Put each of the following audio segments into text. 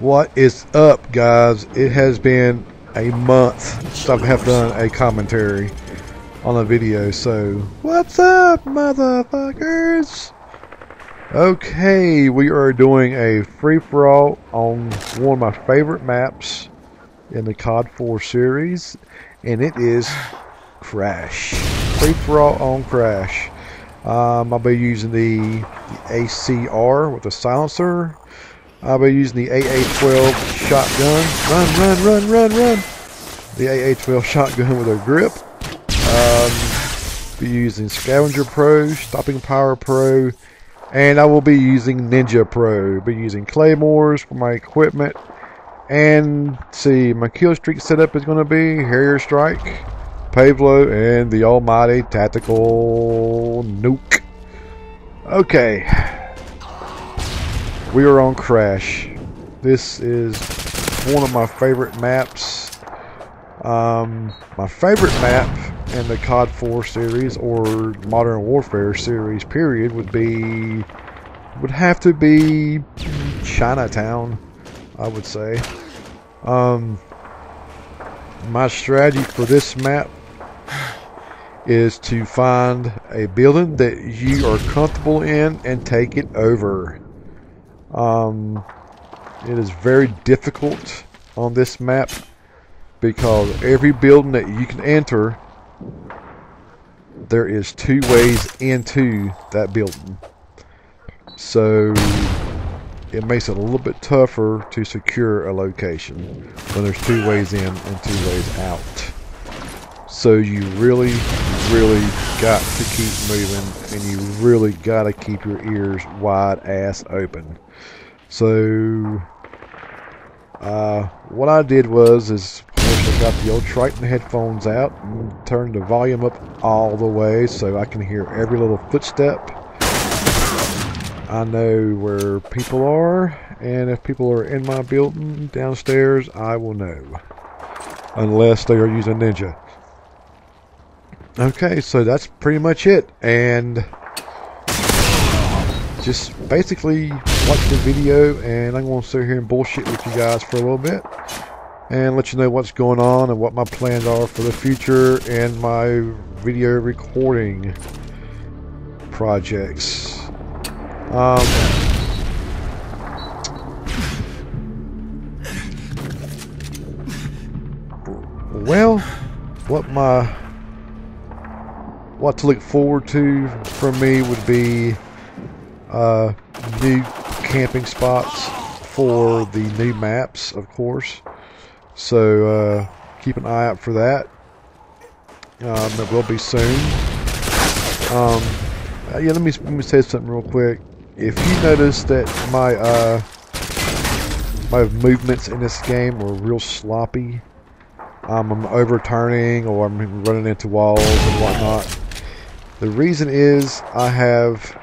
What is up, guys? It has been a month since I have done a commentary on a video, so what's up, motherfuckers? Okay, we are doing a free-for-all on one of my favorite maps in the COD 4 series, and it is Crash. Free-for-all on Crash. Um, I'll be using the, the ACR with the silencer. I'll be using the AA-12 shotgun. Run, run, run, run, run! The AA-12 shotgun with a grip. Um, be using Scavenger Pro, Stopping Power Pro, and I will be using Ninja Pro. Be using Claymores for my equipment. And see, my kill streak setup is going to be Harrier Strike, Pave Low, and the almighty Tactical Nuke. Okay. We are on Crash. This is one of my favorite maps. Um, my favorite map in the COD 4 series or Modern Warfare series period would be would have to be Chinatown, I would say. Um, my strategy for this map is to find a building that you are comfortable in and take it over. Um, it is very difficult on this map because every building that you can enter there is two ways into that building. So it makes it a little bit tougher to secure a location when there's two ways in and two ways out so you really really got to keep moving and you really got to keep your ears wide ass open so uh, what I did was is I got the old Tritton headphones out and turned the volume up all the way so I can hear every little footstep. I know where people are and if people are in my building downstairs I will know. Unless they are using Ninja. Okay, so that's pretty much it. And just basically watch the video and I'm going to sit here and bullshit with you guys for a little bit and let you know what's going on and what my plans are for the future and my video recording projects. Um, well, what my what to look forward to from me would be uh, new camping spots for the new maps, of course. So uh, keep an eye out for that. Um, it will be soon. Um, uh, yeah, let me let me say something real quick. If you notice that my uh, my movements in this game are real sloppy, um, I'm overturning or I'm running into walls and whatnot. The reason is I have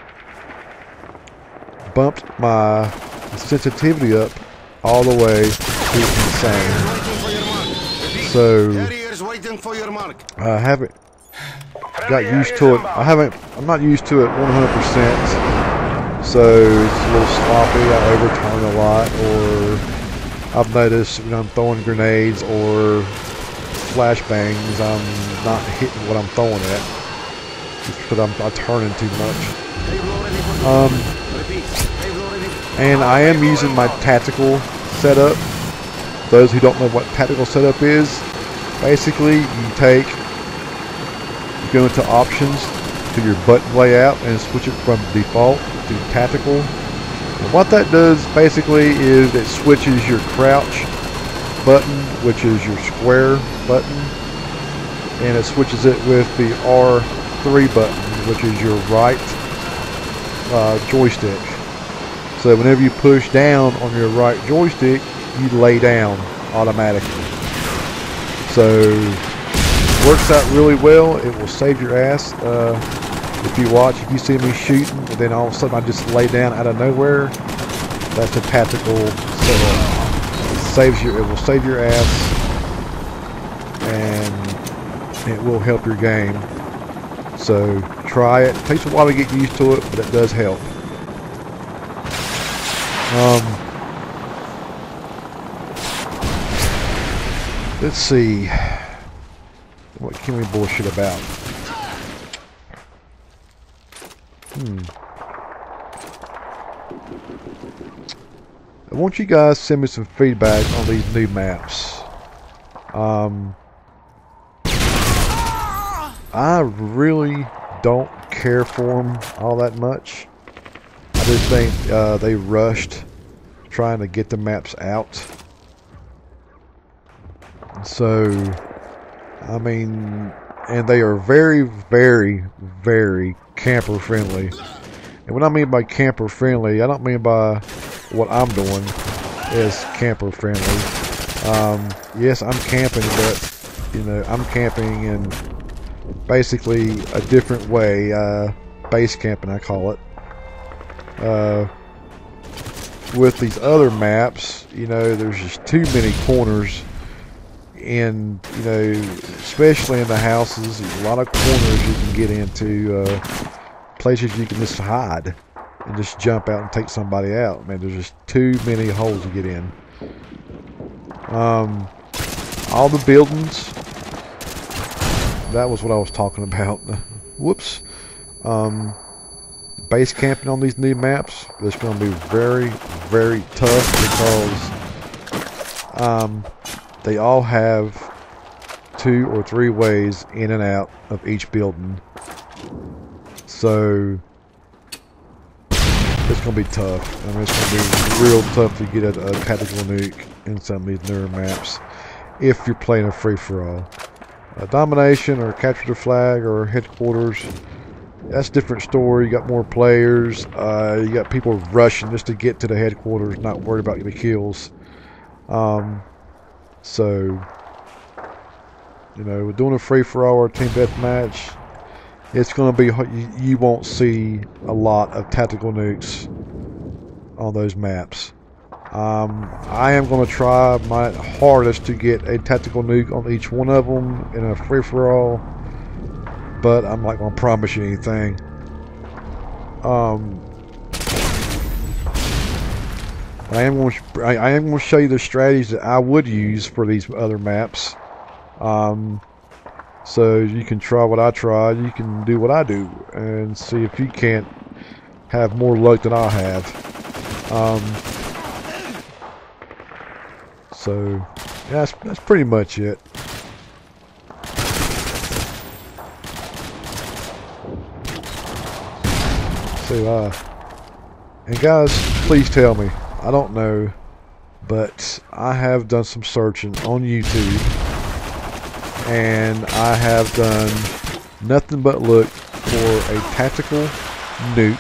bumped my sensitivity up all the way to insane. So I haven't got used to it. I haven't. I'm not used to it 100%. So it's a little sloppy. I overturn a lot, or I've noticed when I'm throwing grenades or flashbangs, I'm not hitting what I'm throwing at because I'm, I'm turning too much. Um, and I am using my tactical setup. Those who don't know what tactical setup is, basically you take, you go into options to your button layout and switch it from default to tactical. And what that does basically is it switches your crouch button, which is your square button, and it switches it with the R3 buttons, which is your right uh, joystick. So whenever you push down on your right joystick, you lay down automatically. So works out really well. It will save your ass uh, if you watch. If you see me shooting and then all of a sudden I just lay down out of nowhere, that's a tactical setup. It saves your. It will save your ass, and it will help your game. So try it. it. Takes a while to get used to it, but it does help. Um, Let's see. What can we bullshit about? Hmm. I want you guys to send me some feedback on these new maps. Um, I really don't care for them all that much. I just think uh, they rushed trying to get the maps out. So, I mean, and they are very, very, very camper friendly. And what I mean by camper friendly, I don't mean by what I'm doing is camper friendly. Um, yes, I'm camping, but you know, I'm camping in basically a different way. Uh, base camping, I call it. Uh, with these other maps, you know, there's just too many corners in, you know, especially in the houses. A lot of corners you can get into, uh, places you can just hide and just jump out and take somebody out. Man, there's just too many holes to get in. Um, all the buildings. That was what I was talking about. Whoops. Um, base camping on these new maps. is going to be very, very tough because um, they all have two or three ways in and out of each building. So it's going to be tough. I mean, it's going to be real tough to get a, a tactical nuke in some of these newer maps if you're playing a free-for-all. A domination or capture the flag or headquarters, that's a different story. You got more players. Uh, you got people rushing just to get to the headquarters, not worried about the kills. Um, so, you know, we're doing a free-for-all or team deathmatch it's going to be you, you won't see a lot of tactical nukes on those maps. Um, I am going to try my hardest to get a tactical nuke on each one of them in a free-for-all, but I'm not going to promise you anything. Um, I am going to I, am going to show you the strategies that I would use for these other maps. Um, so you can try what I tried, you can do what I do, and see if you can't have more luck than I have. So, that's, that's pretty much it. So, uh, and guys, please tell me, I don't know, but I have done some searching on YouTube and I have done nothing but look for a tactical nuke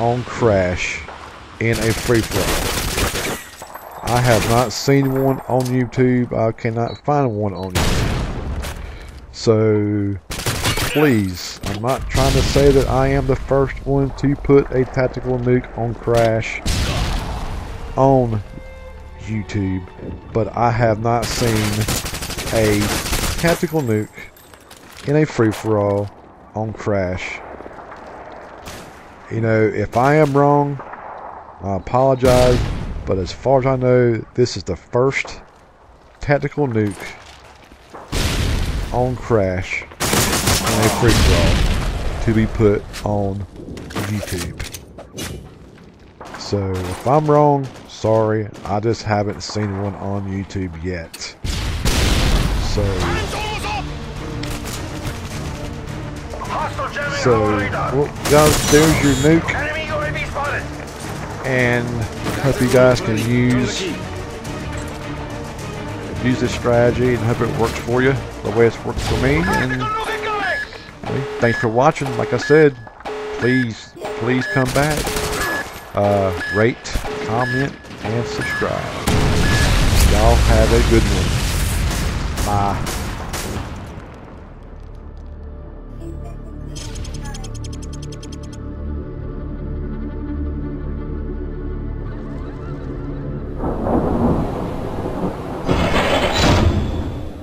on Crash in a free flow. I have not seen one on YouTube. I cannot find one on YouTube. So please, I'm not trying to say that I am the first one to put a tactical nuke on Crash on YouTube, but I have not seen a tactical nuke in a free-for-all on Crash. You know, if I am wrong, I apologize, but as far as I know, this is the first tactical nuke on Crash in a free-for-all to be put on YouTube. So, if I'm wrong, sorry, I just haven't seen one on YouTube yet. So, so well, guys, there's your nuke, and hope you guys can use use this strategy and hope it works for you the way it's worked for me. And thanks for watching. Like I said, please, please come back, uh, rate, comment, and subscribe. Y'all have a good one. 啊。